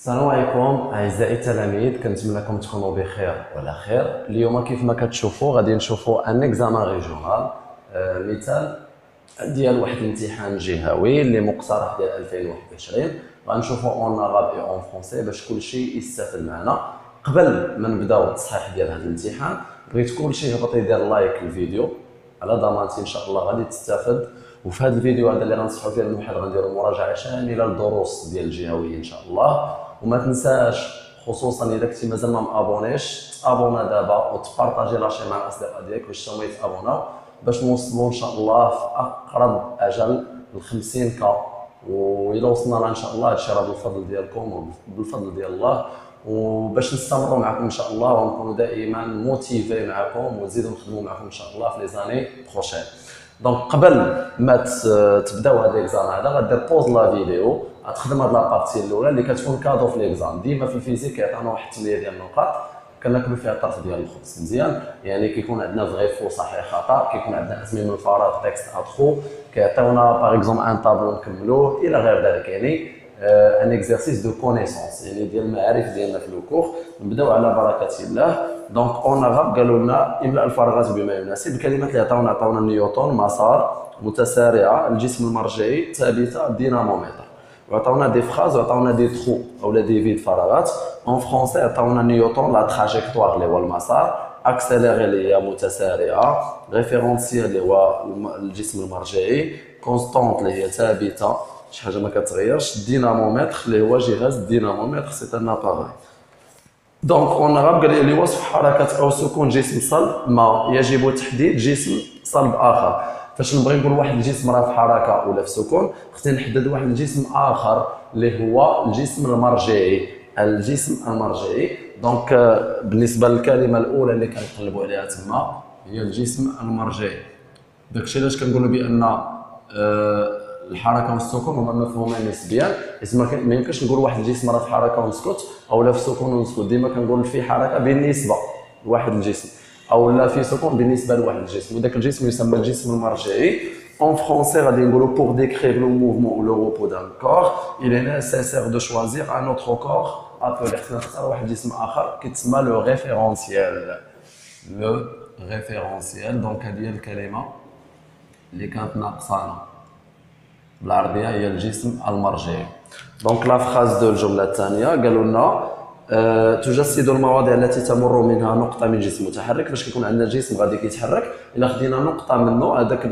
السلام عليكم أعزائي التلاميذ كنتمنىكم تكونوا بخير وعلى خير. اليوم كيف ما كتشوفوا غادي نشوفوا un examen آه، مثال ديال واحد الامتحان جهوي اللي مقترح ديال 2021 غنشوفوا en arabe et en français باش كلشي يستافد معنا. قبل ما نبداو التصحيح ديال هذا الامتحان بغيت كلشي يهبط يدير like للفيديو على ضمانتي إن شاء الله غادي تستافد وفي هذا الفيديو هذا اللي غنصحوا فيه الموحد غنديروا مراجعة شاملة للدروس ديال الجهوية إن شاء الله. وما تنساش خصوصا إذا كنتي مازال ما m'abonnéش t'abonnا دابا وت partager la chaîne مع الاصدقاء ديالك باش هما يت abonnاو باش نوصلوا إن شاء الله في أقرب أجل ل 50 K. وإلى وصلنا إن شاء الله هادشي راه بالفضل ديالكم وبالفضل ديال الله. وباش نستمروا معكم إن شاء الله ونكونوا دائما motivés معكم ونزيدوا نخدموا معكم إن شاء الله في les années prochaines donc قبل ما تبداو هذا l'exam هذا غدير pause la vidéo غتخدم هاد la partie الأولى اللي كتكون cadeau في l'exam. ديما في ال physique كيعطينا واحد الثمانيه ديال النقاط كناكلوا فيها الطرف ديال الخبز مزيان. يعني كيكون عندنا vrai faux صحيح خطأ كيكون عندنا من الفراغ texte à trous كيعطيونا par exemple un tableau نكملوه إلى غير ذلك. يعني un exercice de connaissances يعني ديال المعارف ديالنا في لو نبداو على بركة الله. donc en arabe قالوا لنا إملأ الفراغات بما يناسب. الكلمات اللي عطاونا عطاونا نيوتن مسار متسارعة الجسم المرجعي ثابتة دينامومتر. وعطاونا des phrases وعطاونا des trous اولا des vides فراغات en français عطاونا نيوتن la trajectoire اللي هو المسار accéléré اللي هي متسارعة. référentiel اللي هو الجسم المرجعي. constante اللي هي ثابتة. شي حاجة ما كتغيرش. dynamomètre اللي هو جهاز دينامومتر c'est un appareil donc en arabe قال لي وصف حركة أو سكون جسم صلب. ما يجب تحديد جسم صلب آخر. فاش نبغي نقول واحد الجسم راه في حركة ولا في سكون خصني نحدد واحد الجسم آخر اللي هو الجسم المرجعي. الجسم المرجعي. donc بالنسبة للكلمة الأولى اللي كنقلبوا عليها تما هي الجسم المرجعي. داكشي علاش كنقولوا بأن آه الحركة والسكون هما مفهومان نسبيا. اسم ما يمكنش نقول واحد الجسم راه في حركة ونسكت أو لا في سكون ونسكت. ديما كنقول في حركة بالنسبة لواحد الجسم. او لا في سكون بالنسبه لواحد الجسم وذاك الجسم يسمى الجسم المرجعي En français, pour décrire le mouvement ou le repos d'un corps, il est nécessaire de choisir un autre corps appelé le référentiel. Le référentiel, donc, il y a le kalima, les كانت ناقصانا بالعربيه هي الجسم المرجعي دونك لا فراز دو الجمله الثانيه قالوا لنا أه تجسد المواضع التي تمر منها نقطة من جسم متحرك. فاش كيكون عندنا جسم غادي كيتحرك إلا خدينا نقطة منه هذاك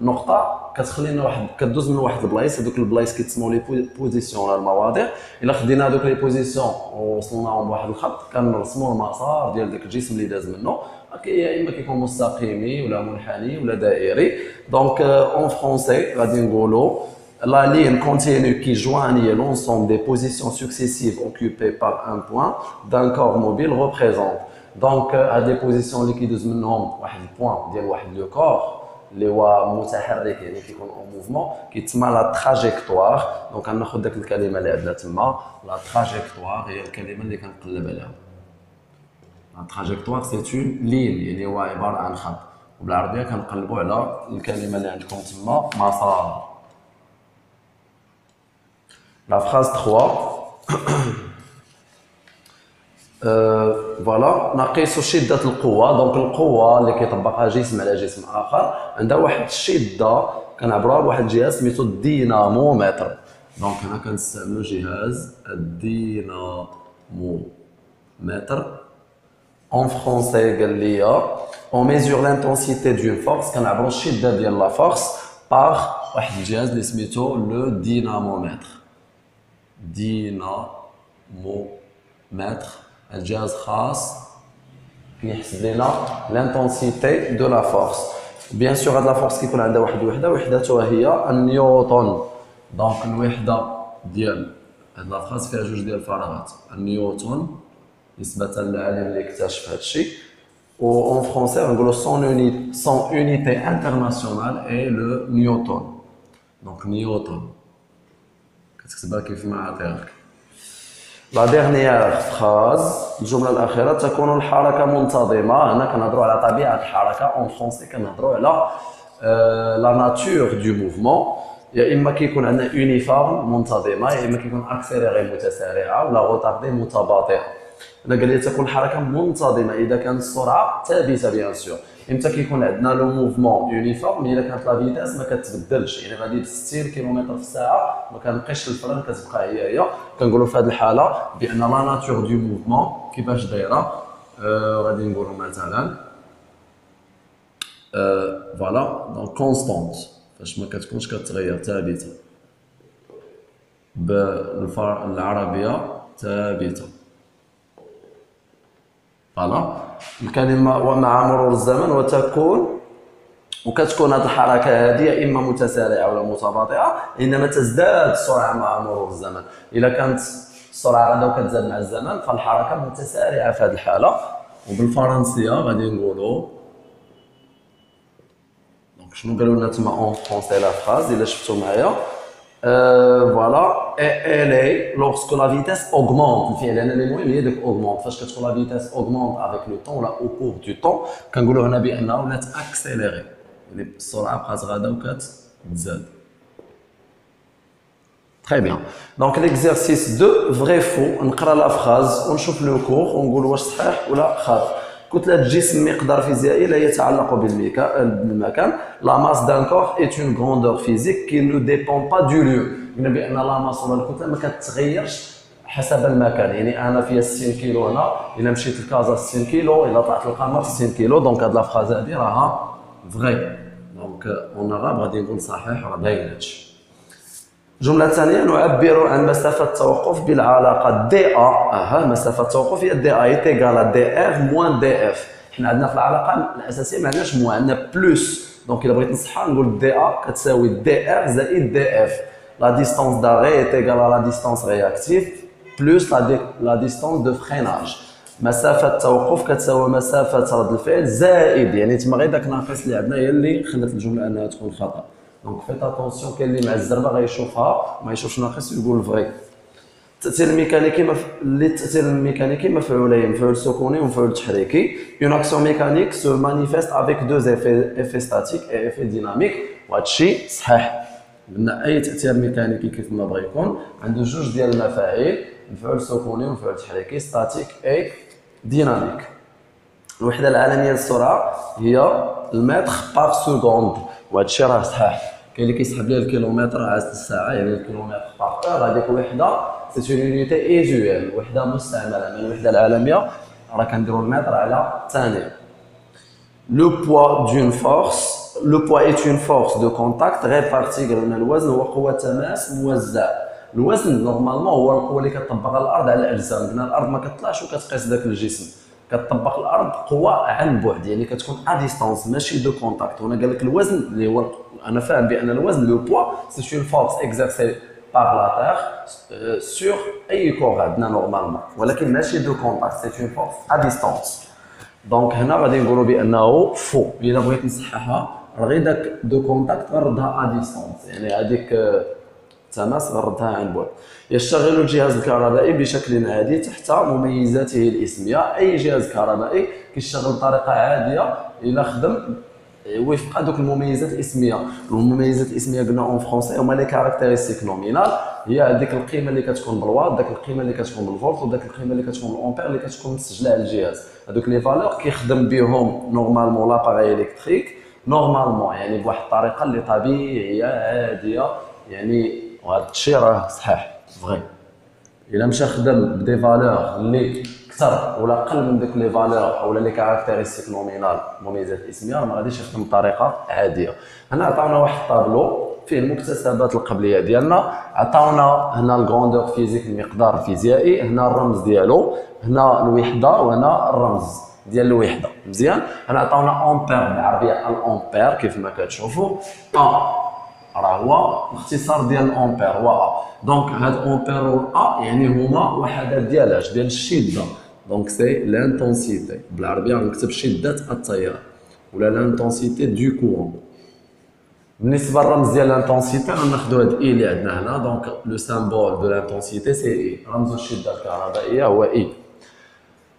النقطه كتخلينا واحد كدوز من واحد البلايص هذوك البلايص كيتسموا les positions ولا المواضع إلا خدينا هذوك les positions ووصلناهم بواحد الخط كنرسموا المسار ديال داك الجسم اللي داز منه. يا إما كيكون مستقيمي ولا منحني ولا دائري. donc en français غادي نقولوا la ligne continue qui joigne l'ensemble des positions successives occupées par un point d'un corps mobile représente. Donc les positions اللي كيدوز منهم واحد ال point ديال واحد le corps اللي هو متحرك يعني كيكون en mouvement كيتسمى la trajectoire donc غناخذ ديك الكلمة اللي عندنا تما la trajectoire هي الكلمة اللي كنقلب عليها la trajectoire c'est une ligne يعني هو عباره عن خط وبالعربيه كنقلبوا على الكلمة اللي عندكم تما مسار la phrase 3 voilà نقيس شده القوه donc القوه اللي كيطبقها جسم على جسم اخر عندها واحد الشده كنعبروها بواحد الجهاز سميتو الدينامومتر donc هنا كنستعملو جهاز الدينامومتر En français, on mesure l'intensité d'une force, qu'on a de la force, par le dynamomètre. Dynamomètre. Un gaz khas qui l'intensité de la force. Bien sûr, il y a de la force qui peut être un newton. Donc, la phrase fait un juge de Un newton. نسبة للعالم اللي اكتشف هذا الشيء و اون فرونسي غنقولوا سون اونيتي سون اونيتي انترناسيونال اي لو نيوتن دونك نيوتن كتكتبها كيف ما عطيهاك la dernière phrase الجملة الأخيرة تكون الحركة منتظمة. هنا كنهضروا على طبيعة الحركة. en français كنهضروا على la nature de mouvement يا إما كيكون عندنا uniforme منتظمة يا إما كيكون accéléré متسارعة ولا retardé متباطئة. أنا قال لي تكون الحركة منتظمة إذا كانت السرعة ثابته bien sûr إمتى كيكون عندنا le mouvement uniforme إلا كانت la vitesse ما كتبدلش. يعني غادي 60 كيلومتر في الساعة ما كنبقيش الفرن كتبقى هي هي. كنقولوا في هذه الحالة بأن la nature du mouvement كيفاش دايرة. آه غادي نقولوا مثلا voilà donc constante فاش ما كتكونش كتغير ثابتة. بالعربيه ثابتة. فوالا الكلمة ومع مرور الزمن وتكون وكتكون هذه الحركة هذه يا إما متسارعة ولا متباطئة إنما تزداد السرعه مع مرور الزمن. اذا كانت السرعه غادا وكتزاد مع الزمن فالحركة متسارعة في هذه الحالة. وبالفرنسية غادي نقولوا donc شنو قالوا لنا تما en français la phrase إلا شفتوا معايا. Euh, voilà, et elle est, lorsque la vitesse augmente, الفعل المهم هي ديك augmente فاش كتكون la vitesse augmente avec le temps ولا au cours du temps كنقولوا هنا بانها ولات accélérée يعني السرعه بقات غادا وكتزاد Très bien. Donc l'exercice 2 vrai faux نقرا la phrase ونشوف le cours ونقول واش صحيح ولا خاطئ كتلة جسم مقدار فيزيائي لا يتعلق بالمكان. la masse d'un corps est une grandeur physique qui ne dépend pas du lieu قلنا بأن la masse ولا الكتله ما كتغيرش حسب المكان. يعني أنا فيها 60 كيلو هنا إلا مشيت لكازا 60 كيلو إلا طلعت للقمر 60 كيلو. donc هاد la phrase هادي راها vrai donc on غادي نقول صحيح راه بايناتش. الجملة الثانية نعبر عن مسافة التوقف بالعلاقة. dA أها مسافة التوقف هي dA هي égale dR moins dF حنا عندنا في العلاقة الأساسية ما عندناش moins عندنا plus donc إلا بغيت نصحها نقول dA كتساوي dR زائد dF la distance d'arrêt هي égale la distance réactive plus la distance de freinage مسافة التوقف كتساوي مسافة رد الفعل زائد. يعني تما غير داك ناقص اللي عندنا هي اللي خلات الجملة أنها تكون خطأ. donc faites attention كاين اللي مع الزربه غيشوفها ما يشوفش ناقص يقول vrai التاثير الميكانيكي مف... اللي التاثير الميكانيكي مفعولين مفعول سكوني ومفعول تحريكي une action mécanique se manifeste avec deux effets effet statique et effet dynamique وهذا الشيء صحيح قلنا اي تاثير ميكانيكي كيف ما بغى يكون عنده جوج ديال المفاعيل مفعول سكوني ومفعول تحريكي statique et dynamique الوحده العالميه للسرعه هي ال mètre par seconde وهذا الشيء راه صحيح. كاين اللي كيسحب ليه الكيلومتر على الساعة يعني ال kilomètre heure هذيك الوحده c'est une unité usuelle وحدة مستعملة من الوحدة العالمية. راه كنديروا المتر على الثانية le poids d'une force le poids est une force de contact répartie قالوا الوزن هو قوه تماس موزع الوزن normalement هو القوه اللي كطبق على الأرض على الأجسام. قلنا الأرض ما كطلعش وكتقيس ذاك الجسم. كتطبق الأرض قوة عن بعد يعني كتكون à distance ماشي de contact هنا قال لك الوزن اللي هو أنا فاهم بأن الوزن le poids c'est une force exercée par la terre sur أي corps عندنا normalement ولكن ماشي de contact c'est une force à distance donc هنا غادي نقولوا بأنه faux إلا بغيت نصححها غير داك de contact غردها à distance يعني هذيك تماس غردها عن بعد. يشتغل الجهاز الكهربائي بشكل عادي تحت مميزاته الاسمية. أي جهاز كهربائي كيشتغل بطريقة عادية إلى خدم وفق هذوك المميزات الاسمية. المميزات الاسمية قلنا en français هما les caractéristiques nominales. هي هذيك القيمة اللي كتكون بالوات داك القيمة اللي كتكون بالفولت وداك القيمة اللي كتكون بالأمبير اللي كتكون مسجله على الجهاز هذوك les valeurs كيخدم بهم normalement l'appareil électrique normalement يعني بواحد الطريقة اللي طبيعية عادية يعني وهذا الشيء راه صحيح vrai إلا مشى خدم ب des valeurs اللي أكثر ولا أقل من ديك les valeurs ولا les caractéristiques nominales مميزات اسمية ما غاديش يخدم بطريقة عادية. هنا عطاونا واحد الطابلو فيه المكتسبات القبلية ديالنا. عطاونا هنا ال grandeur physique المقدار الفيزيائي هنا الرمز ديالو هنا الوحدة وهنا الرمز ديال الوحدة. مزيان؟ هنا عطاونا أمبير بالعربيه الأمبير كيف ما كتشوفوا. راه هو الاختصار ديال الامبير هو A donc هاد امبير و A يعني هما وحدات ديال اش ديال الشده donc c'est l'intensité بالعربيه غنكتب شدة التيار ولا l'intensité du courant بالنسبة للرمز ديال l'intensité غناخذوا هاد I اللي عندنا هنا. donc le symbole de l'intensité c'est I رمز الشدة الكهربائية هو I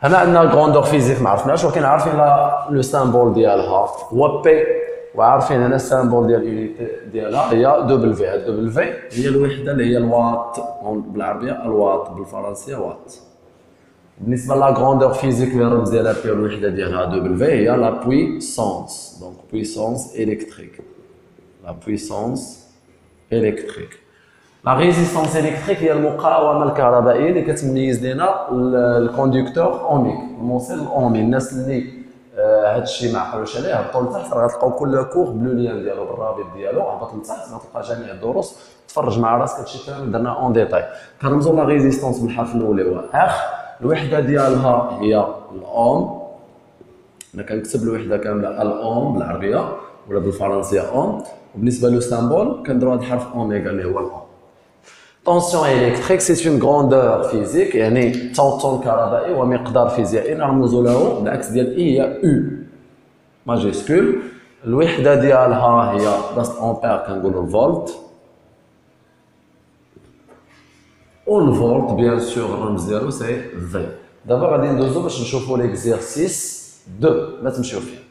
هنا عندنا ال grandeur physique ما عرفناش ولكن عارفين le symbole ديالها هو P وعارفين هنا ال symbole ديال ديالها هي W هاد W هي الوحدة اللي هي الوات بالعربية الوات بالفرنسية وات بالنسبة la grandeur physique اللي الرمز ديالها P الوحدة ديالها W هي la puissance donc puissance électrique la puissance électrique la résistance électrique هي المقاومة الكهربائية اللي كتميز لنا ال conducteur ohmique الموصل الاومي الناس اللي هذا الشيء ما عقلوش عليه. هبطوا لتحت راه غتلقاو كل cours ب le lien ديالو بالرابط ديالو. هبط لتحت غتلقى جميع الدروس. تفرج مع راسك هادشي كامل درنا en détail. كنرمزوا la résistance بالحرف الاولي هو R الوحدة ديالها هي الاوم أنا كنكتب الوحدة كاملة الاوم بالعربية ولا بالفرنسية اوم وبالنسبة le symbole كنديروا هذا الحرف أوميغا اللي هو الاوم tension électrique c'est une grandeur physique يعني توتر كهربائي ومقدار فيزيائي نرمزوا له بالعكس ديال I هي U majuscule الوحده ديالها هي بلاصه امبير كنقولوا الفولت والفولت bien sûr الرمز ديالو c'est V دابا غادي ندوزو باش نشوفوا l'exercice deux ما تمشيو فيه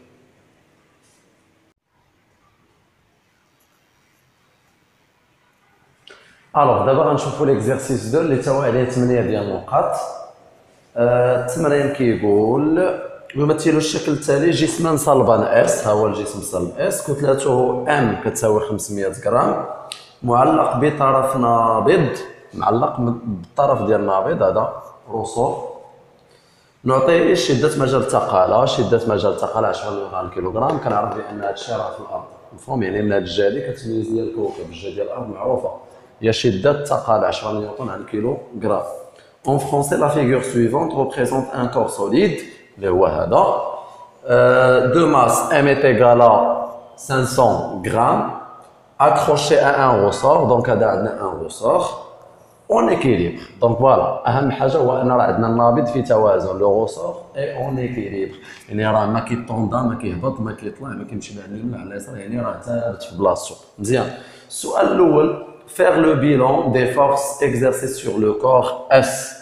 alors دابا غنشوفوا l'exercice deux اللي تاو عليه 8 ديال النقاط التمرين كيقول يمثل الشكل التالي جسما صلبا S ها هو الجسم الصلب S كتلته m كتساوي 500 غرام معلق بطرف نابض معلق بالطرف ديال النابض هذا رسوخ نعطيه شده مجال الثقاله شده مجال الثقاله 10 نيوتن كيلوغرام كنعرف بان هذا الشيء راه في الأرض مفهوم يعني ان هذا الجالي كتميز ديال الكوكب الجا ديال الأرض معروفه هي شده الثقاله 10 نيوتن على الكيلو غرام français, la figure suivante représente un corps solide, le wahada, euh, de masse M est égal à 500 grammes, accroché à un ressort, donc à un ressort, en équilibre. Donc voilà, أهم حاجة هو أن راه عندنا النابض في توازن le ressort est en équilibre يعني راه ما كيطوندا ما كيهبط ما كيطلع ما كيمشي على اليمين على اليسار يعني راه ثابت في بلاصتو مزيان السؤال الأول faire le bilan des forces exercées sur le corps S.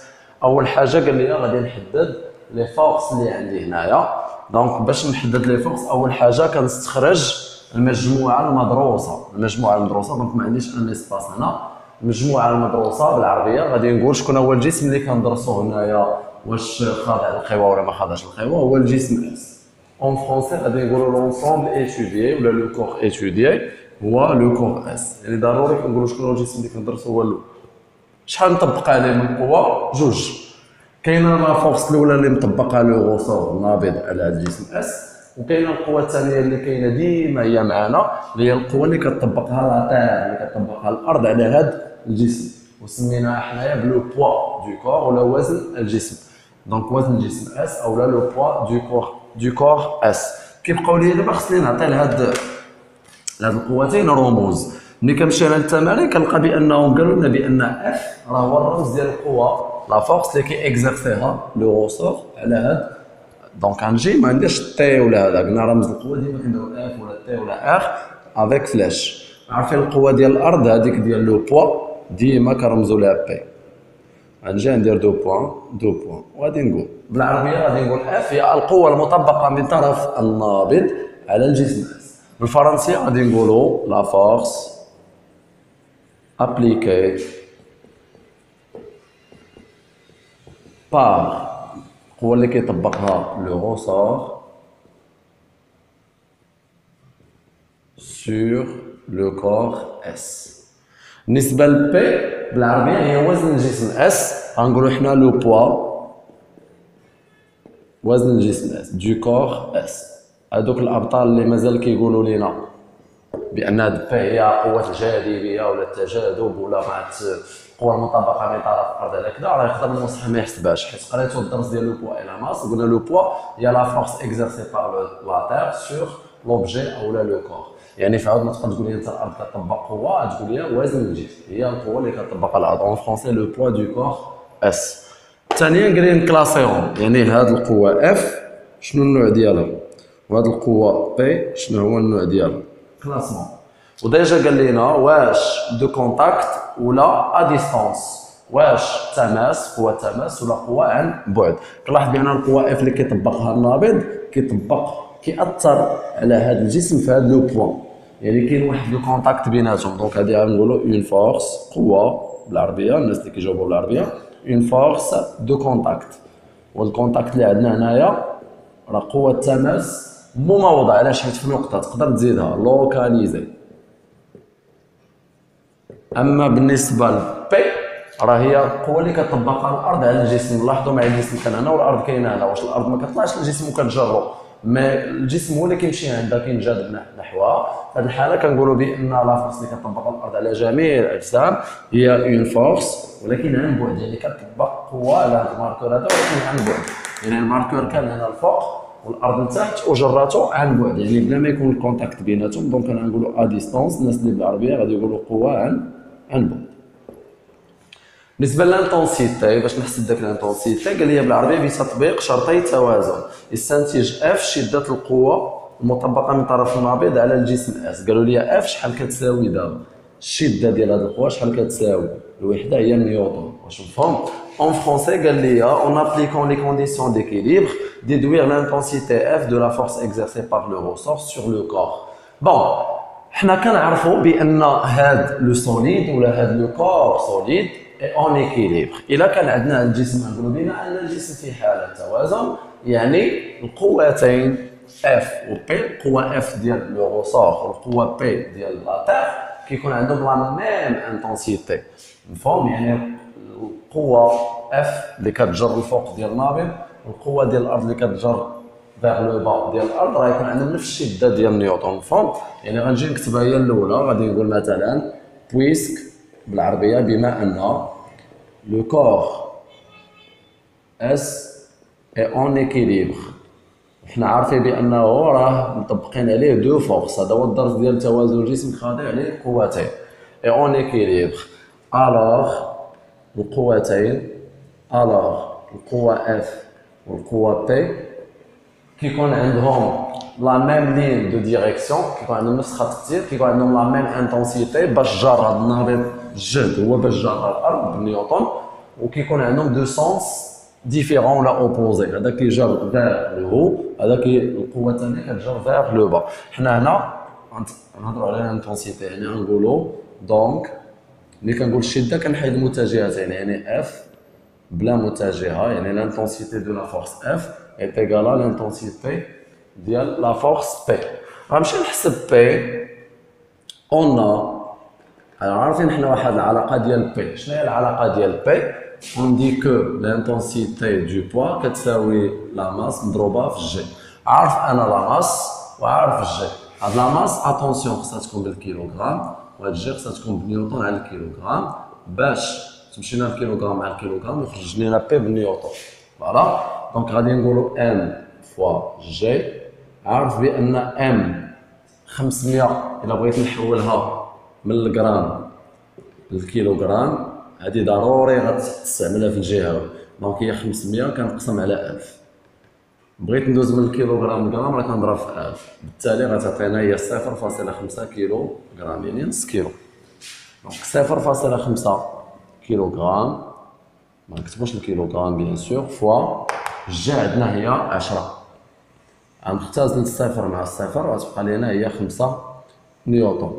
اول حاجة قال لي غادي نحدد les forces اللي عندي هنايا donc باش نحدد les forces اول حاجة كنستخرج المجموعه المدروسه المجموعه المدروسه donc ما عنديش un espace هنا المجموعه المدروسه بالعربيه غادي نقول شكون هو الجسم اللي كندرسوه هنايا واش خاضع للقوى ولا ما خاضعش للقوى هو الجسم S en français غادي نقولوا l'ensemble étudié ولا le corps étudié هو le S يعني ضروري كنقولوا شكون هو الجسم اللي كندرسو هو الأول شحال نطبق عليه من قوة؟ جوج. كاينة la force الأولى اللي مطبقة le ressort نابض على هذا الجسم S. وكاينة القوة الثانية اللي كاينة ديما هي معنا اللي هي القوة اللي كتطبقها la terre اللي كتطبقها الأرض على هذا الجسم. وسميناها حنايا ب le poids du corps ولا وزن الجسم. donc وزن الجسم S أو لا le poids du corps du corps S. كيبقاو لي دابا خصني نعطي لهاد لهاد القوتين رموز. ملي كنمشي أنا للتمارين كنلقى بأنهم قالوا لنا بأن F راه هو الرمز ديال القوة la force اللي كي exercer ها le ressort على هاد. donc غنجي ما عنديش T ولا هذا قلنا رمز القوة ديما كنديرو F ولا T ولا R avec فلاش عارفين القوة ديال الأرض؟ هذيك ديال le poids ديما كنرمزوا لها P غنجي ندير deux points deux points وغادي نقول بالعربية غادي نقول F هي القوة المطبقة من طرف النابض على الجسم. بالفرنسيه غادي نقولوا la force appliquée par هو اللي كيطبقها le ressort sur le corps S. بالنسبة ل P بالعربيه هي وزن الجسم S غنقولوا حنا le poids وزن الجسم S du corps S هذوك الأبطال اللي مازال كيقولوا لينا بأن هذا هي قوة الجاذبيه ولا التجاذب ولا مع القوه المطبقه من طرف الأرض على كذا راه يقدر المصحح ما يحسبهاش. حيت قريتو الدرس ديال le poids et la masse قلنا le poids هي la force exercée par la terre sur l'objet أو لا le corps. يعني في عاود ما تقدر تقول لي أنت الأرض كطبق قوة تقول لي وزن الجسم. هي القوة اللي كطبق الأرض. en français le poids du corps S ثانيا قال لي ن classer هم يعني هذه القوة F شنو النوع ديالها؟ وهذه القوة P شنو هو النوع ديالها classement و déjà قال لنا واش de contact ولا à distance واش تماس قوة تماس ولا قوة عن بعد؟ كنلاحظ بان القوة F اللي كيطبقها النابض كيطبق كيأثر على هذا الجسم في هذا le point. يعني كاين واحد le contact بيناتهم. donc هادي غنقولوا une force قوة بالعربية الناس اللي كيجاوبوا بالعربية. une force de contact. وال contact اللي عندنا هنايا راه قوة تماس مموضعة على شي في نقطة تقدر تزيدها. localisée. أما بالنسبة ل P راه هي القوه اللي كتطبقها الأرض على الجسم لاحظوا معايا الجسم كان هنا والأرض كاينة هنا واش الأرض ما كطلعش الجسم وكتجرو ما الجسم هو اللي كيمشي عندها كينجذب نحوها في هذه الحالة كنقولوا بأن la force اللي كتطبق الأرض على جميع الأجسام هي une force ولكن عن بعد يعني كتطبق قوة على هذا ال marqueur هذا ولكن عن بعد. يعني ال marqueur كان هنا الفوق. والأرض لتحت وجراته عن بعد. يعني بلا ما يكون ال contact بيناتهم donc غا نقولوا à distance الناس اللي بالعربية غادي يقولوا قوة عن عن بعد. بالنسبة ل l'intensité باش نحسب داك l'intensité قال لي بالعربية بتطبيق شرطي توازن. يستنتج F شدة القوة المطبقة من طرف النابض على الجسم S قالوا لي F شحال كتساوي دابا؟ الشده ديال هذه القوة شحال كتساوي؟ الوحدة هي نيوتن واش مفهوم؟ en français قال لي en appliquant les conditions d'équilibre déduire l'intensité F de la force exercée par le ressort sur le corps bon حنا كنعرفوا بان هاد le solide ولا هاد le corps solide en équilibre الا كان عندنا الجسم نقولوا بنا ان الجسم في حاله توازن يعني القوتين F و P القوه F ديال le ressort والقوه P ديال la terre كيكون عندهم la même intensité مفهوم يعني القوة F اللي كتجر الفوق ديال النابض والقوه ديال الأرض اللي كتجر vers le bas ديال الأرض. راه يكون عندهم نفس الشده ديال نيوتن مفهوم يعني غنجي نكتبها هي الأولى. غادي نقول مثلا puisque بالعربية بما أن le corps S est en équilibre حنا عارفين بأنه راه مطبقين عليه deux forces هذا هو الدرس ديال توازن الجسم خاضع عليه قوتين. est en équilibre alors القوتين alors القوه F والقوه P كيكون عندهم la même ligne de direction كيكون عندهم نفس خط التير كيكون عندهم la même intensité باش جار هذا النابض الجهد هو باش جار الأرض بنيوتن وكيكون عندهم deux sens différents ولا opposés هذا كيجر vers le haut هذا كي القوه الثانية كتجر vers le bas حنا هنا نهضروا على ال intensité يعني نقولوا donc ملي كنقول الشده كنحيد المتجهتين يعني F بلا متجهة يعني l'intensité de la force F est égale l'intensité ديال la force P غنمشي نحسب P اون عارفين حنا واحد العلاقة ديال P شنو هي العلاقة ديال P on dit que l'intensité du poids كتساوي la masse مضروبة في الجي عارف أنا la masse وعارف ال g هاد la masse attention خصها تكون بالكيلوغرام. وهاد الجي خصها تكون بنيوتن على الكيلوغرام. باش تمشينا الكيلوغرام على الكيلوغرام يخرج لنا P بنيوتن voilà؟ donc غادي نقولوا m fois g عارف بأن m 500 إلا بغيت نحولها من الجرام للكيلوغرام هذه ضروري غتستعملها في الجهة. donc هي 500 كنقسم على 1000 بغيت ندوز من الكيلوغرام للغرام راه كنضرب في 1000 بالتالي غتعطينا هي 0.5 كيلو غرام يعني نص كيلو. donc 0.5 كيلو غرام ما نكتبوش الكيلوغرام bien sûr fois ال g عندنا هي 10 غنختزل الصفر مع الصفر غتبقى لنا هي 5 نيوتن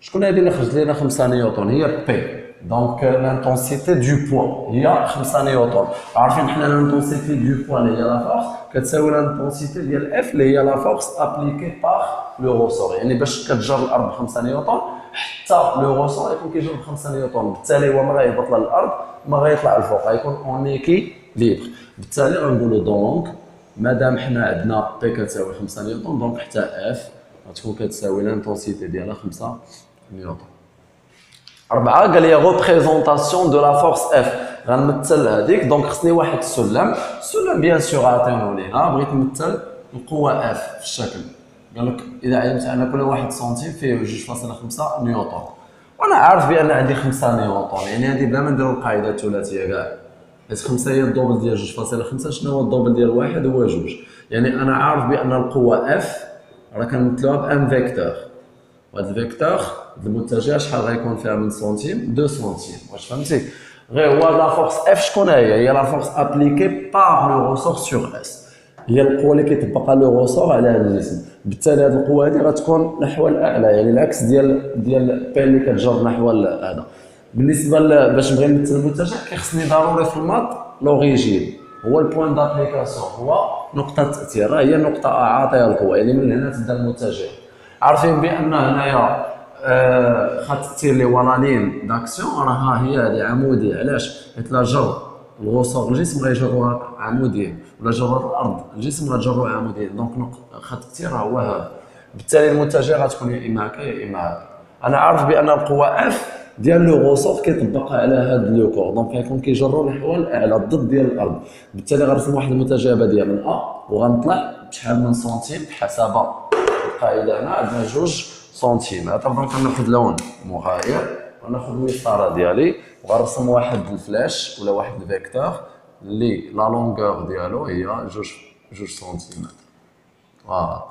شكون هذه اللي خرجت لنا 5 نيوتن هي P donc l'intensité du poids هي 5 نيوتن. عارفين حنا l'intensité du poids اللي هي la force كتساوي l'intensité ديال F اللي هي la force appliquée par le ressort يعني باش كتجر الأرض ب 5 نيوتن حتى le ressort يكون كيجر ب 5 نيوتن. بالتالي هو ما غيهبط للارض ما غيطلع الفوق. غيكون en équilibre بالتالي غنقولوا donc مادام حنا عندنا P كتساوي 5 نيوتن donc حتى F غتكون كتساوي l'intensité ديالها 5 نيوتن. أربعة قال لي représentation de la force F غنمثل هذيك donc خصني واحد السلم السلم bien sûr عاطينو لينا بغيت نمثل القوة F في الشكل. قال لك إذا علمت أن كل واحد سنتيم فيه جوج فاصلة خمسة نيوتن وأنا عارف بأن عندي خمسة نيوتن يعني هذه بلا ما نديرو القاعدة الثلاثية كاع. حيت خمسة هي ال double ديال جوج فاصلة خمسة شنو هو ال double ديال واحد؟ هو جوج. يعني أنا عارف بأن القوة F راه كنمثلوها ب un vecteur. وهذا ال vecteur المتجه شحال غيكون فيها من سنتيم 2 سنتيم واش فهمتي غير هو la force F شكون هي هي la force appliquée par le ressort sur S هي القوه اللي كيطبقها le ressort على هذا الجسم بالتالي هذه القوه هذه غتكون نحو الاعلى يعني العكس ديال ديال P اللي كتجر نحو هذا بالنسبة باش نبغي نمثل المتجه كيخصني ضروري في ال maths l'origine هو ال point d'application هو نقطة التاثير هي النقطه عاطيه القوة. يعني من هنا تبدأ المتجه عارفين بأن هنايا اللي هو la ligne d'action راها هي هذه عموديه علاش؟ حيت لا جر ال ressort الجسم غيجروها عموديا ولا جر الأرض الجسم غتجرو عموديا donc خط التاثير هو هذا. بالتالي المتجه غتكون يا إما هكا يا إما هكا أنا عارف بأن القوة F ديال le ressort كيطبق على هذا le corps. donc غيكون كيجرو نحو الاعلى الضد ديال الأرض. بالتالي غنرسم واحد المتجهة ديال من أ وغنطلع بشحال من سنتيم بحسب القاعده هنا عندنا جوج سنتيمتر. donc غناخذ لون مغاير وناخذ المسطره ديالي وغنرسم واحد ال flèche ولا واحد ال vecteur اللي la longueur ديالو هي جوج جوج سنتيمتر. voilà.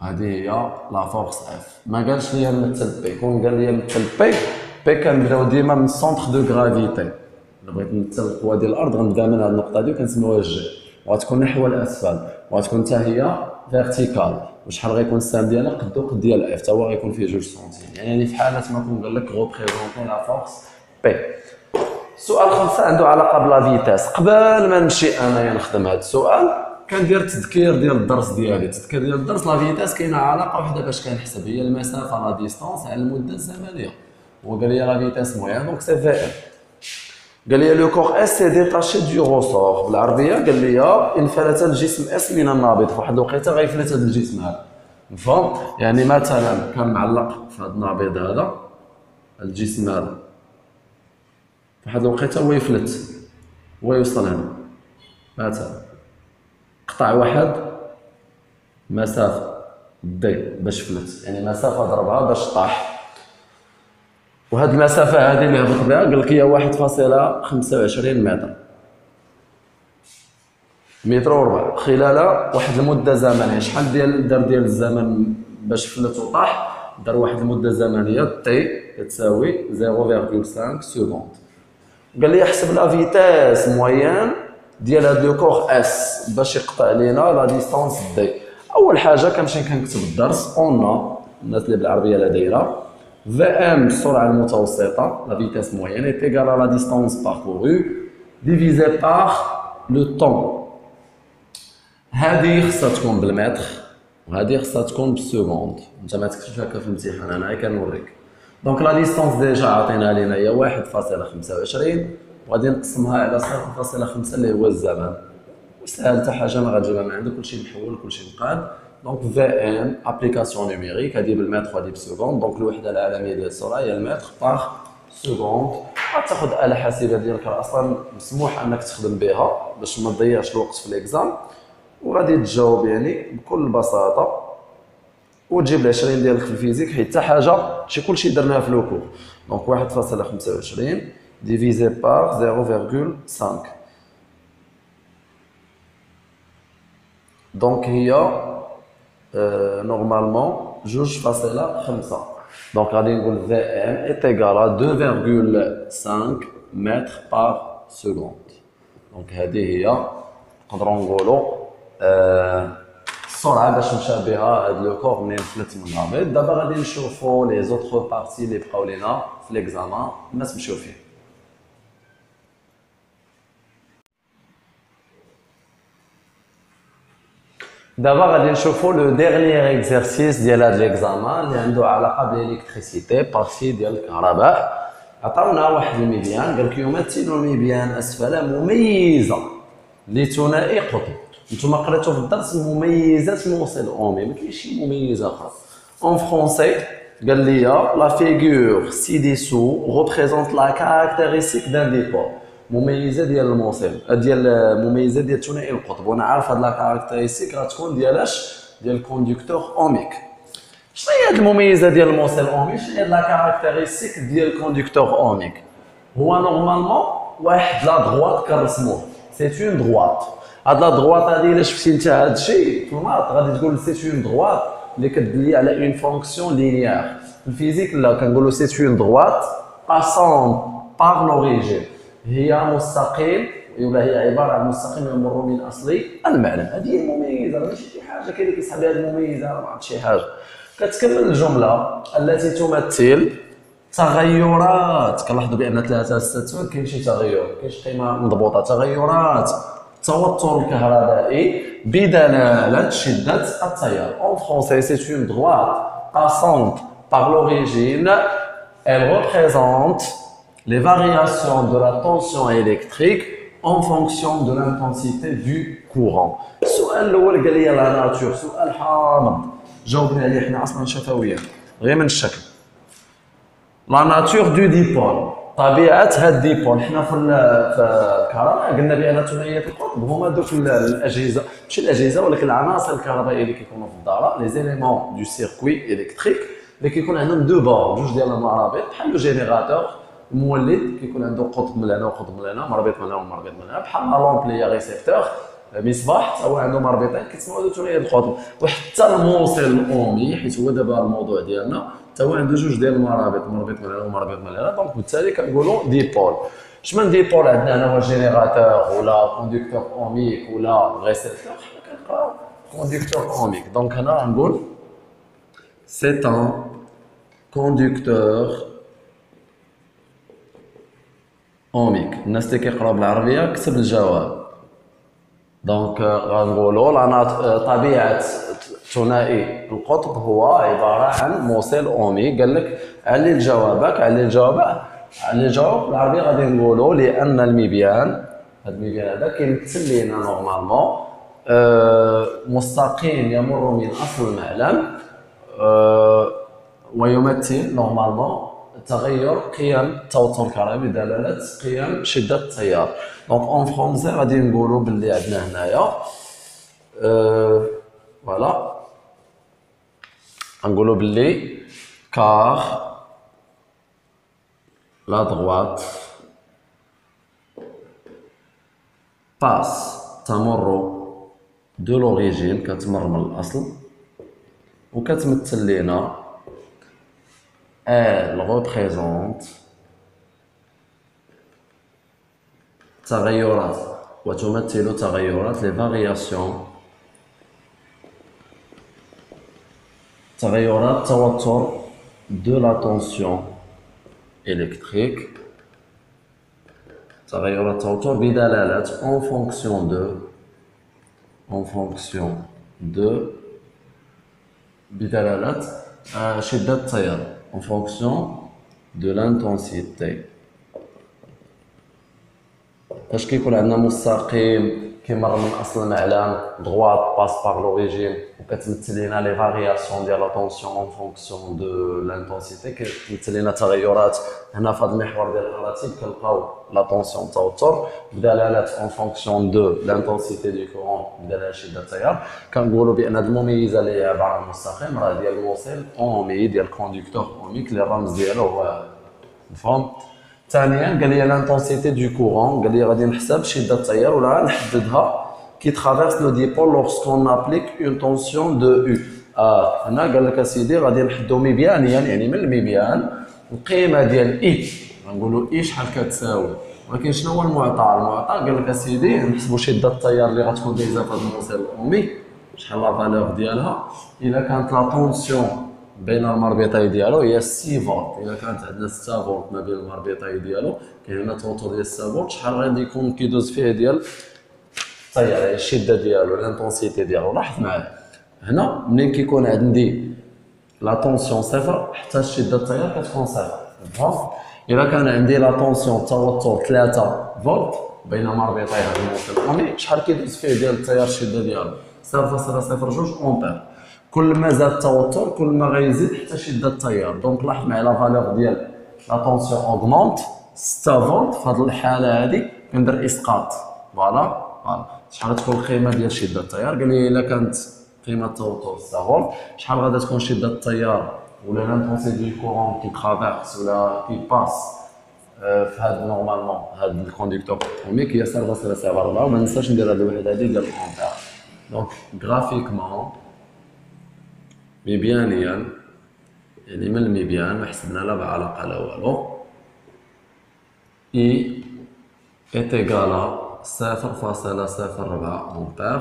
هذه هي la force F ما قالش لي مثل P كون قال لي مثل P P كنبداو ديما من centre de gravité إلا بغيت نمثل القوه ديال الأرض غنبدأ من هذه النقطة دي وكنسميوها ال G وغتكون نحو الأسفل. وغتكون حتى هي verticale وشحال غيكون السهم ديالها قدو قد ديال F حتى هو غيكون فيه جوج سنتيم يعني في حاله ما كون قال لك représenter la force P السؤال خمسة عنده علاقة ب la vitesse قبل ما نمشي انايا نخدم هذا السؤال كندير تذكير ديال الدرس ديالي التذكير ديال الدرس la vitesse كاينة علاقه وحده باش كنحسب هي المسافه la distance على المده الزمنيه وقال لي la vitesse moyenne donc c'est Vm قال لي le corps S s'est détaché du ressort بالعربيه قال لي انفلت الجسم S من النابض في واحد الوقيته غيفلت هذا الجسم هذا. مفهوم يعني مثلا كان معلق في هذا النابض هذا الجسم هذا. في واحد الوقيته هو يفلت ويوصل هنا. مثلا قطع واحد مسافة d باش فلت. يعني مسافة ضربها باش طاح. وهاد المسافة هذه اللي هبط بها قال لك هي 1.25 متر. متر وربع. خلال واحد المدة زمنية. شحال ديال دار ديال الزمن باش فلت وطاح؟ دار واحد المدة زمنية t تساوي 0.5 secondes. قال لي احسب la vitesse moyenne ديال هاد le corps S باش يقطع لينا la distance d. أول حاجة كنمشي كنكتب الدرس. اون الناس اللي بالعربية لا دايرة. VM السرعه المتوسطه la vitesse moyenne est égale la distance parcourue divisée par le temps هذه خصها تكون بالمتر وهذه خصها تكون بالسكوند انت ما تكتبش هكا في الامتحان أنا كنوريك donc la distance déjà عطينا لينا هي 1.25 وغادي نقسمها على 0.5 اللي هو الزمن وسهل حتى حاجة ما غتجيبها من عندك كلشي محول كلشي مقاد donc VM application numérique هذه بالمتر وهذه بالسكوند donc الوحده العالميه ديال السرعه هي المتر par seconde غتاخذ اله حاسبه ديالك أصلا مسموح أنك تخدم بها باش ما تضيعش الوقت في الإكزام. وغادي تجاوب يعني بكل بساطة. وتجيب ال 20 ديالك في ال physique حيت حتى حاجة شي كلشي درناها في le cours donc 1.25 divisé par 0,5 donc il y a euh, normalement juge فاصلة 5 donc غادي نقول VM est égal à 2,5 mètres par seconde. Donc هذه هي نقدروا نقولوا السرعه باش نشابهها هذا le corps منين فلت من النابض دابا غادي نشوفوا les autres parties اللي بقاو لينا في l'examen الناس مشاو فيه دابا غادي نشوفوا le dernier exercice ديال هذا l'examen اللي عنده علاقه بال électricité partie ديال الكهرباء عطاونا واحد الميبيان قال لك يمثل الميبيان اسفل مميزه لثنائي قطب نتوما قريتو في الدرس مميزات الموصل اومي ما كاينش شي مميزه أخرى en français قال لي la figure ci-dessous représente la caractéristique d'un dipôle مميزة ديال الموصل ديال مميزة ديال ثنائي القطب. وأنا عارف هاد la caractéristique غتكون ديال اش ديال ال conducteur ohmique. شنو هي هاد المميزة ديال الموصل أوميك؟ شنو هي la caractéristique ديال ال conducteur ohmique؟ هو normalement واحد la droite كنرسموه. c'est une droite هاد la droite هادي إلا شفتي أنت هاد الشيء في ال maths غادي تقول c'est une droite اللي كدلي على une fonction linéaire في ال physique لا كنقولوا c'est une droite passant par l'origine هي مستقيم ولا هي عبارة عن مستقيم يمر من اصل المعلم هذه المميزة ماشي شي حاجة كاين اللي كيسحب هذه المميزة ما عرفت شي حاجة. كتكمل الجملة التي تمثل تغيرات. كنلاحظوا بأن ثلاثة ستة كاين شي تغير كاين شي قيمة مضبوطة. تغيرات التوتر الكهربائي بدلالة شدة التيار. En français c'est une droite passante par l'origine. Elle représente les variations de la tension électrique en fonction de l'intensité du courant. السؤال الأول قال لي la nature سؤال حامض جاوبنا عليه حنا أصلا شفويا غير من الشكل la nature du dipôle طبيعه هاد dipôle حنا في الكهرباء قلنا بان ثنائيات القطب هما دوك الاجهزه ماشي الاجهزه ولكن العناصر الكهربائيه اللي كيكونوا في الدار les éléments du circuit électrique اللي كيكون عندهم deux bornes جوج ديال المرابط بحال le générateur المولد كيكون عنده قطب من هنا وقطب من هنا مربط من هنا ومربط من هنا بحال la lampe اللي récepteur مصباح هو عنده مربطين كيتسموا ثنائيه القطب؟ وحتى الموصل الاومي حيت هو دابا الموضوع ديالنا حتى هو عنده جوج ديال المرابط مربط من هنا ومربط من هنا donc بالتالي كنقولوا dipôle شمن dipôle عندنا هنا؟ هو générateur ولا conducteur ohmique ولا récepteur حنا كنقراو conducteur ohmique donc هنا غنقول c'est un conducteur ohmique الناس اللي كيقراو بالعربية كتب الجواب. donc غنقولوا طبيعة ثنائي القطب هو عبارة عن موصل اومي قال لك علل جوابك علل الجواب علل الجواب بالعربي غادي نقولوا لأن المبيان هذا المبيان هذا كيمثل لنا normalement. أه مستقيم يمر من أصل المعلم. أه ويمثل normalement تغير قيم التوتر الكهربي بدلالة قيم شدة التيار. donc en français غادي نقولوا باللي عندنا هنايا. voilà غنقولوا باللي car لا droite باس تمر دو لوريجين كتمر من الأصل وكتمثل لينا elle représente تغيرات وتمثل تغيرات les variations تغيرات توتر de la tension électrique تغيرات توتر بدلالة en fonction de en fonction de بدلالة شدة التيار en fonction de l'intensité فاش كيكون عندنا مستقيم كيمر من اصل المعلم droite باس باغ لوريجين وكتمثل لنا لي فارياسيون ديال لا طونسيون اون فونكسيون دو لانتونسيتي كتمثل لنا تغيرات هنا في هذا المحور ديال الراتيب كنلقاو la tension توتر بدلاله en fonction de l'intensité du courant بدلاله شده التيار كنقولوا بان هذه المميزه اللي هي عباره عن مستقيم راه ديال الموصل اومي ديال conducteur ohmique اللي الرمز ديالو هو مفهوم ثانيا قال لي l'intensité du courant قال لي غادي نحسب شده التيار ولا نحددها qui traverse le dipôle lorsqu'on applique une tension de U آه هنا قال لك اسيدي غادي نحدو مبيانيا يعني من المبيان القيمه ديال I غنقولوا اي شحال كتساوي ولكن شنو هو المعطى المعطى قال لك اسيدي نحسبوا شده التيار اللي غتكون دايزه في هذا الموصل الاومي شحال la valeur ديالها الا كانت la tension بين المربطي ديالو هي 6 فولت الا كانت عندنا 6 فولت ما بين المربطي ديالو كاين هنا توتر ديال 6 فولت شحال غادي يكون كيدوز فيه ديال التيار يعني الشدة ديالو l'intensité ديالو؟ لاحظ معايا. هنا منين كيكون عندي la tension صفر حتى شده التيار كتكون صفر. فهمت؟ الا كان عندي la tension توتر 3 فولت بين مربطي هذا الموصل الاومي شحال كيدوز فيه ديال التيار الشدة ديالو؟ 0.02 أمبير. كل ما زاد التوتر كل ما غيزيد حتى شده التيار. donc لاحظ معايا la valeur ديال la tension augmente 6 فولت في هذه الحالة هذه كندير إسقاط. voilà voilà. شحال تكون القيمة ديال شده التيار؟ قال لي إلا كانت قيمة التوتر 6 فولت شحال غادا تكون شده التيار؟ ولا l'intensité du courant qui traverse ولا qui passe في هذا normalement هذا ال conducteur ohmique هي 0.04 وما ننساش ندير هذه الوحدة هذه ديال الامبير donc graphiquement مبيانيا يعني. من المبيان ما حسبنا لا بعلاقة لا والو I est égal à 0.04 أمبير.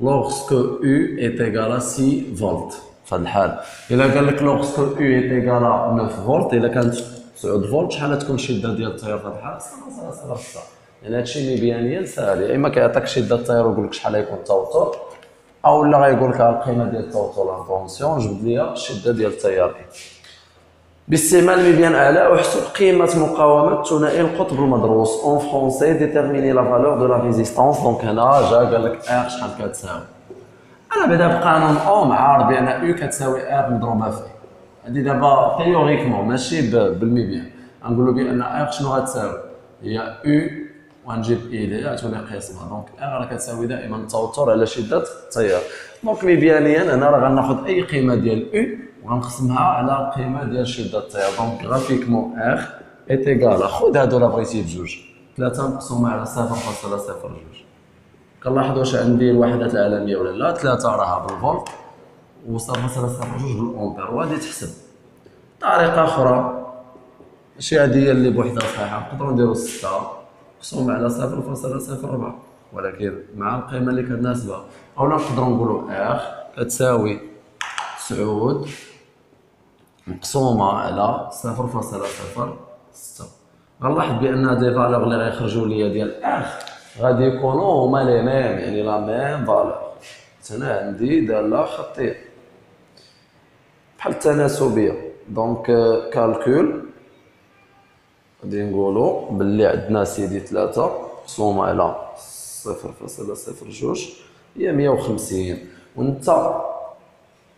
lorsque U est égal à 6 فولت. في هذا الحال إلا قال لك lorsque U est égal à 9 فولت إلا كانت 9 فولت شحال تكون الشده ديال التيار في هذا الحال 0.06 يعني هادشي مبيانيا ساهل يا إما كيعطيك شدة التيار ويقول لك شحال غيكون التوتر. أو لا غيقول لك القيمة ديال التوتر la tension جبد لي الشده ديال التيار باستعمال مبيان أعلى أحسب قيمة مقاومة ثنائي القطب المدروس. en français déterminer la valeur de la résistance donc هنا جا قال لك R شحال كتساوي؟ أنا بعدا بقانون اوم عارف بأن U كتساوي R مضروبة في. هادي دابا théoriquement ماشي بالمبيان. غنقولوا بأن R شنو غتساوي؟ هي U ونجيب I لي غتولي قسمه donc R راه كتساوي دائما التوتر على شدة التيار. donc مبيانيا أنا راه غناخذ أي قيمة ديال U وغنقسمها على القيمه ديال شدة التيار. donc graphiquement R est égal خذ هادو لا بغيتي بجوج. 3 مقسومه على 0.02 كنلاحظ واش عندي الوحدات العالمية ولا لا؟ 3 راها بالفولت و 0.02 بالأمبير. وغادي تحسب. طريقة أخرى ماشي هذه هي اللي بوحدها صحيحة. نقدروا نديروا 6 مقسوم على 0.04 ولكن مع القيمة اللي كتناسبها أو نقدروا نقولوا؟ ار كتساوي 9 مقسومة على 0.06 غنلاحظ بأن des valeurs اللي غيخرجوا ليا ديال R غادي يكونوا هما les mêmes يعني la même valeur هنا عندي داله خطيه بحال التناسبية. donc calcul غادي نقولوا باللي عندنا سيدي 3 مقسومه على 0.02 هي 150 وانت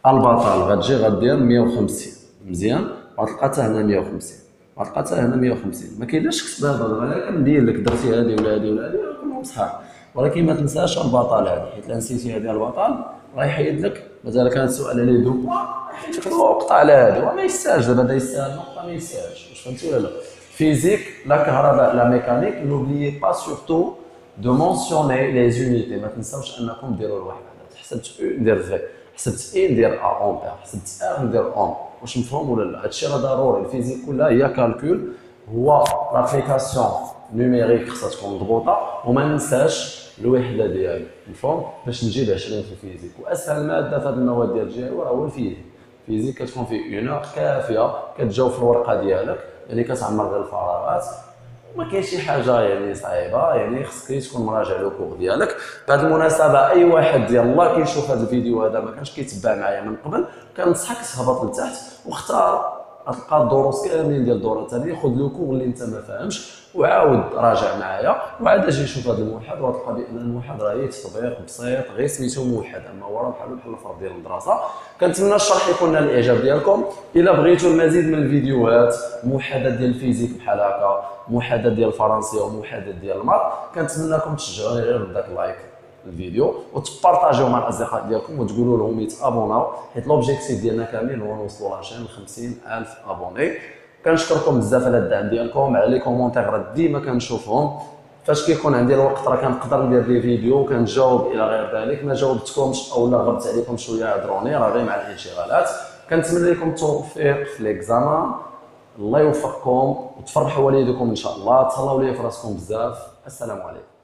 البطل غتجي غدير 150 مزيان؟ غتلقى حتى هنا 150 غتلقى حتى هنا 150 ما كاينلاش هذا دابا ندير لك درتي هذه ولا هذه ولا هذه كلهم صحاح ولكن ما تنساش البطل هذه حيت نسيتي هذه البطل غيحيد لك. مثلا كان السؤال على deux حيت لك. النقطه على هذه وما يستاهلش. دابا هذا يستاهل. نقطه ما يستاهلش. واش فهمتي ولا لا؟ physique لا كهرباء لا mécanique n'oubliez pas surtout de mentionner les unités ما تنساوش انكم ديروا الوحده حسبت ندير V حسبت I ندير A امبير حسبت R ندير اوم واش مفهوم ولا لا هادشي راه ضروري ال physique كلها هي calcul هو l'application numérique خصها تكون مضبوطه وما ننساش الوحده ديالو مفهوم باش نجيب 20 في ال physique واسهل ماده في هذه المواد ديال الجهوي هو ال physique ال physique كتكون فيه اون كافيه كتجاوب في الورقه ديالك يعني كتعمر غير الفراغات ما كاين شي حاجة يعني صعيبة يعني خصك تكون مراجع le cours ديالك. بهذه المناسبة أي واحد ديال الله كيشوف هذا الفيديو هذا ما كانش كيتبع معايا من قبل كنصحك تهبط لتحت واختار تلقى الدروس كاملين ديال الدورات هذه خذ le cours اللي أنت ما فاهمش وعاود راجع معايا وعاد أجي شوف هذا الموحد وتلقى بان الموحد راه تطبيق بسيط غير سميتو موحد أما هو راه بحال بحال الفرض ديال المدرسة. كنتمنى الشرح يكون نال الإعجاب ديالكم. إلا بغيتوا المزيد من الفيديوهات موحدات ديال ال physique بحال هكا موحدات ديال الفرنسيه وموحدات ديال ال maths كنتمناكم تشجعوني غير بداك ال like الفيديو وتبارطاجيو مع الأصدقاء ديالكم وتقولوا لهم يتابوناو حيت l'objectif ديالنا كاملين هو نوصلوا la chaîne ل 50000 abonnés كنشكركم بزاف على الدعم ديالكم على les commentaires راه ديما كنشوفهم. فاش كيكون عندي الوقت راه كنقدر ندير les vidéos وكنجاوب إلى غير ذلك. ما جاوبتكمش أو لا غبت عليكم شوية عذروني راه غير مع الانشغالات. كنتمنى لكم التوفيق في l'examen الله يوفقكم وتفرحوا والديكم إن شاء الله. تهلاو ليا في راسكم بزاف. السلام عليكم.